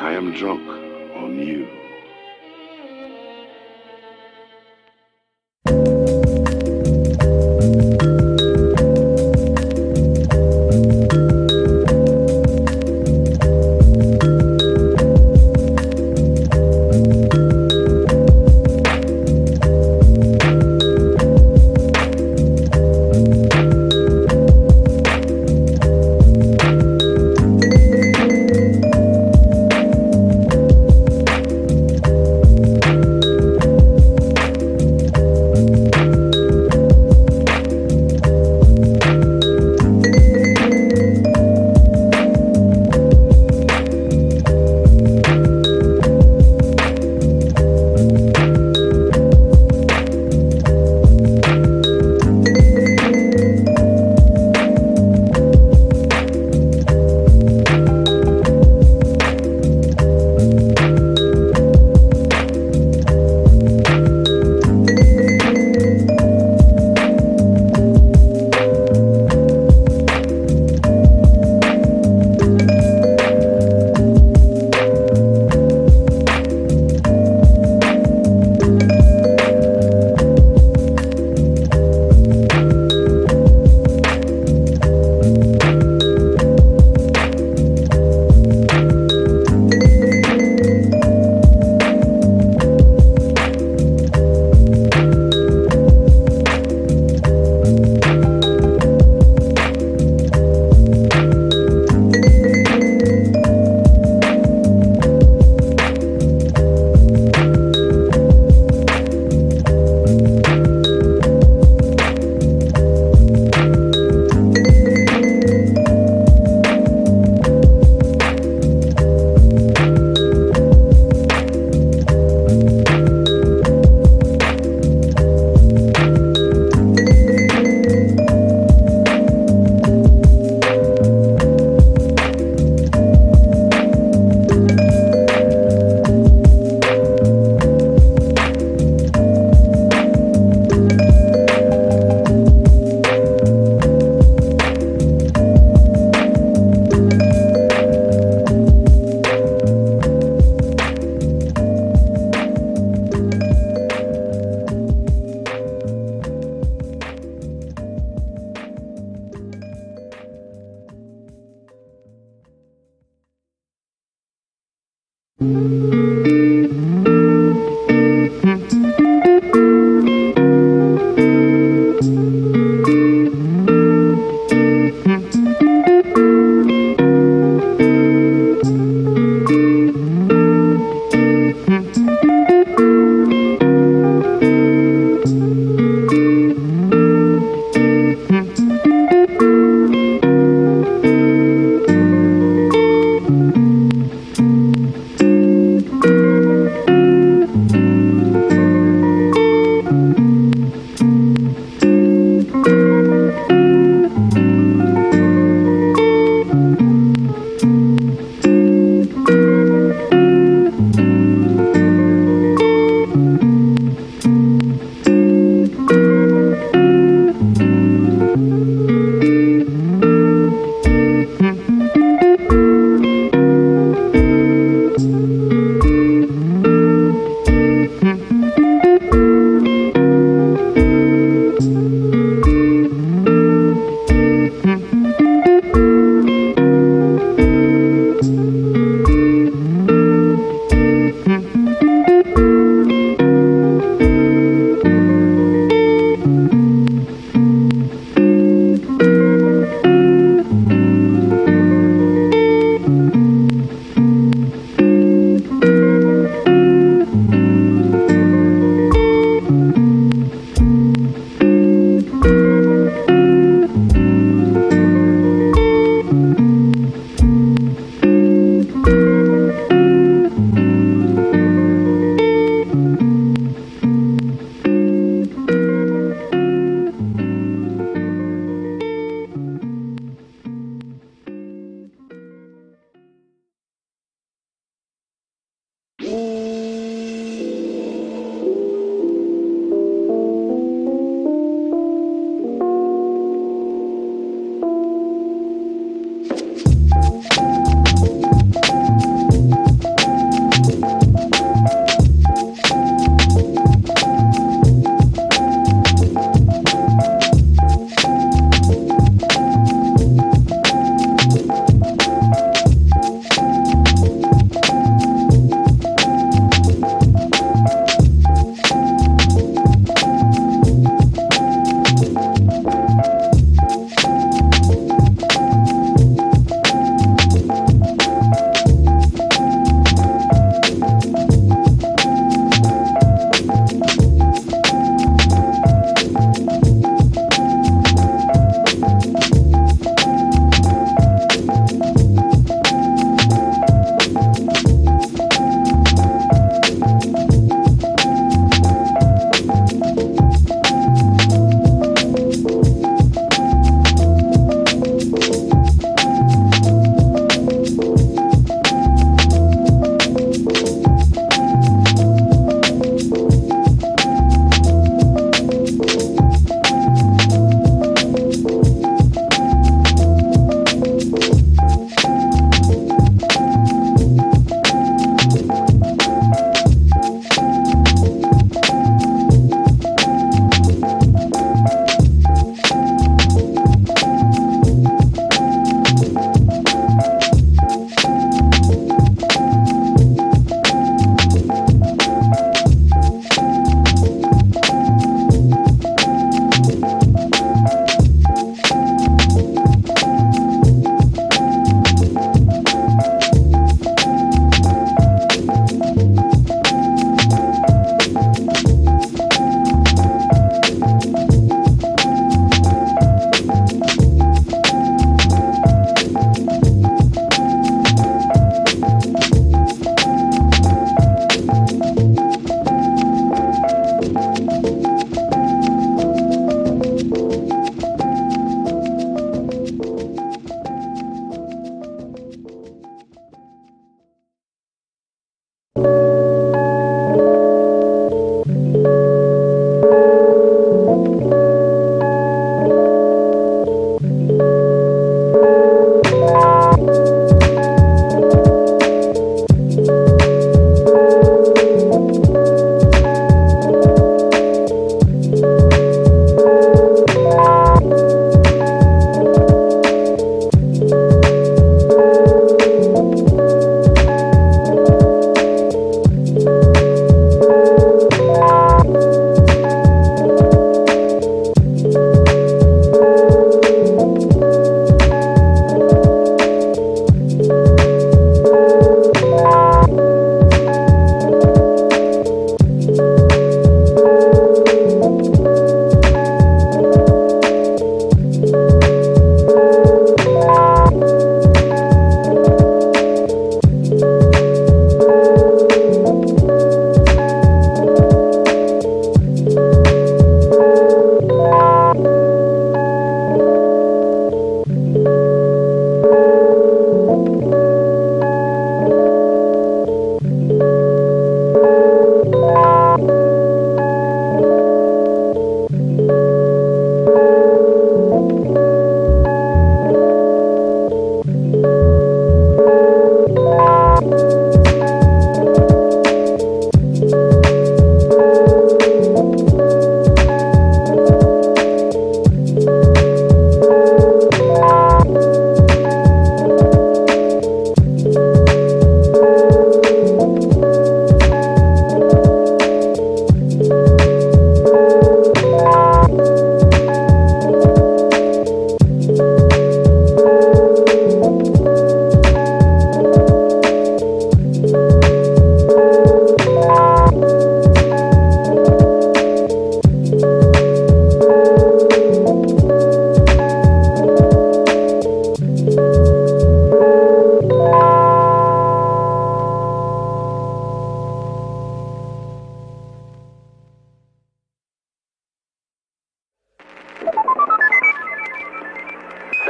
I am drunk on you.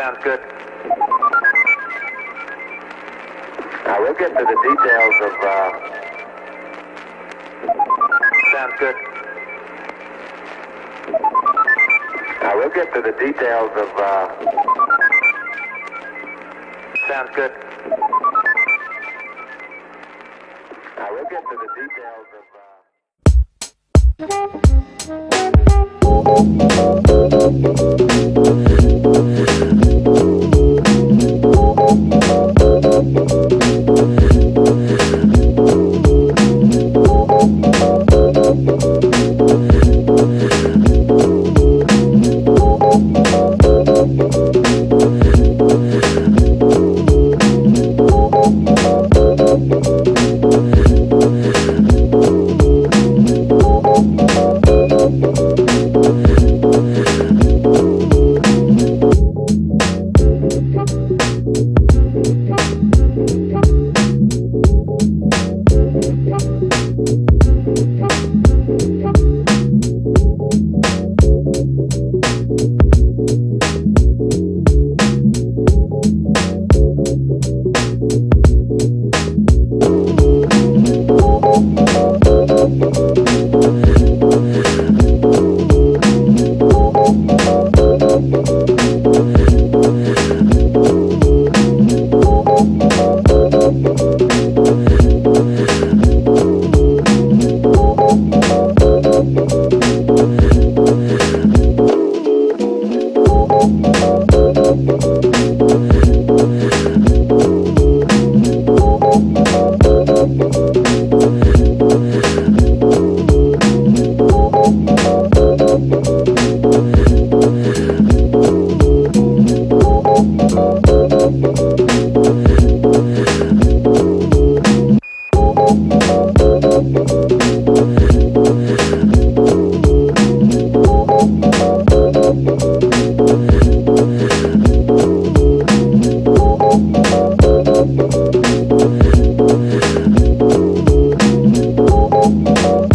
Sounds good. Now we'll get to the details of. Uh... Sounds good. Now we'll get to the details of. Uh... Sounds good. Now we'll get to the details of. Uh...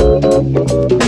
Música